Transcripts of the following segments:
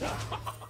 Ha ha ha!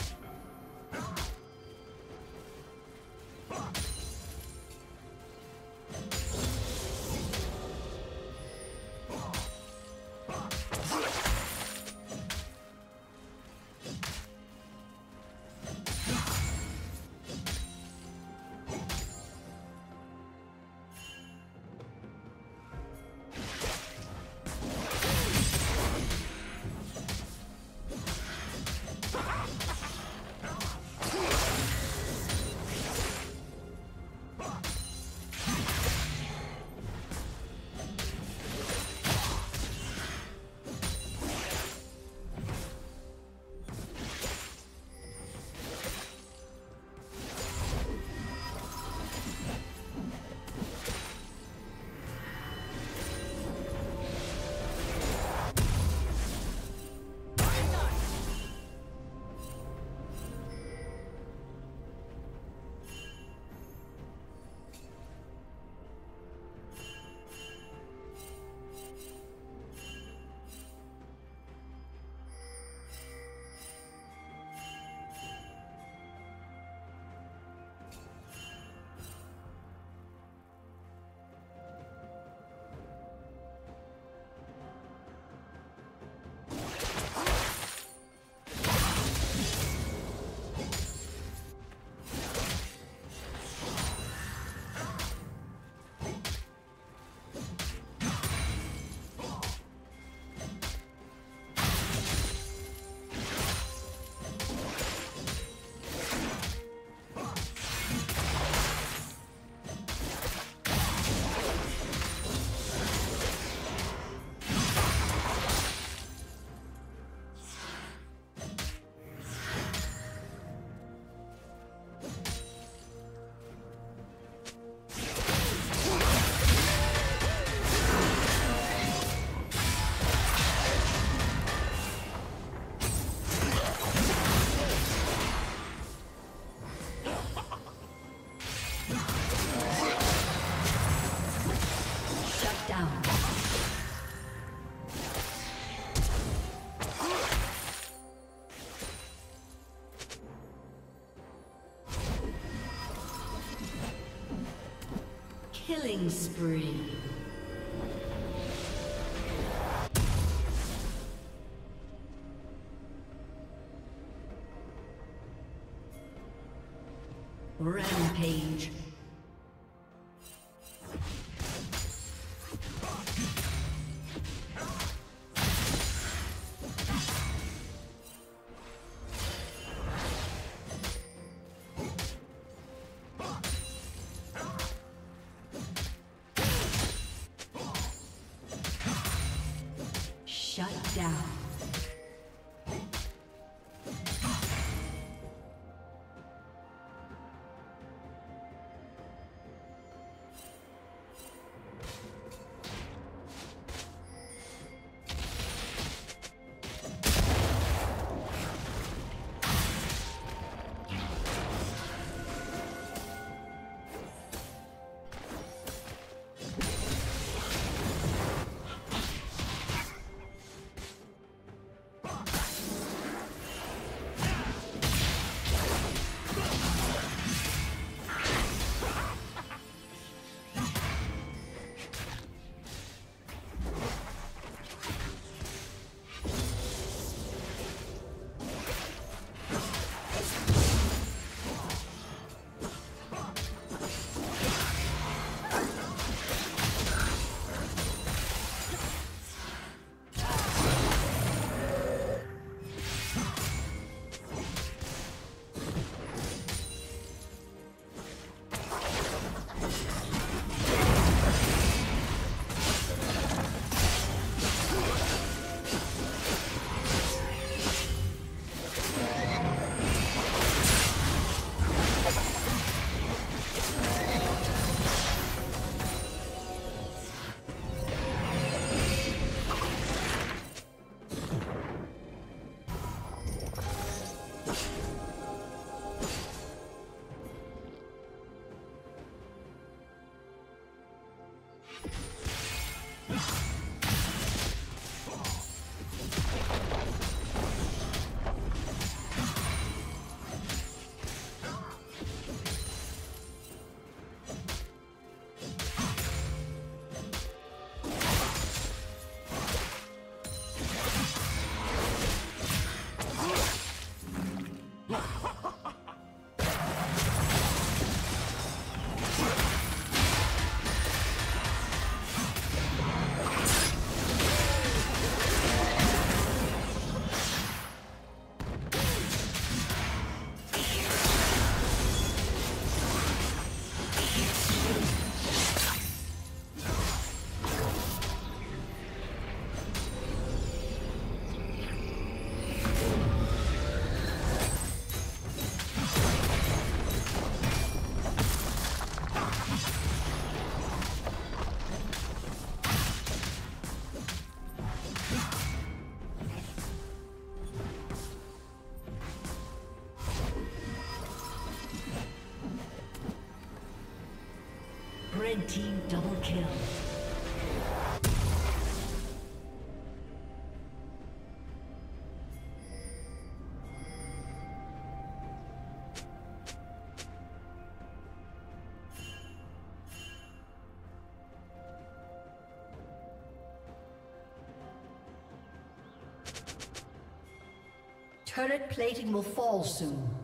Killing spree. Rampage. Red team double kill. Turret plating will fall soon.